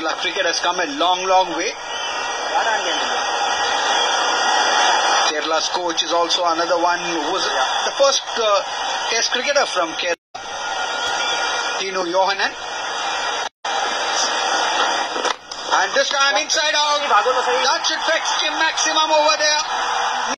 Kerala cricket has come a long, long way. Kerala's coach is also another one who was the first uh, test cricketer from Kerala. Tinu Yohannan. And this time inside out. That should fetch him maximum over there.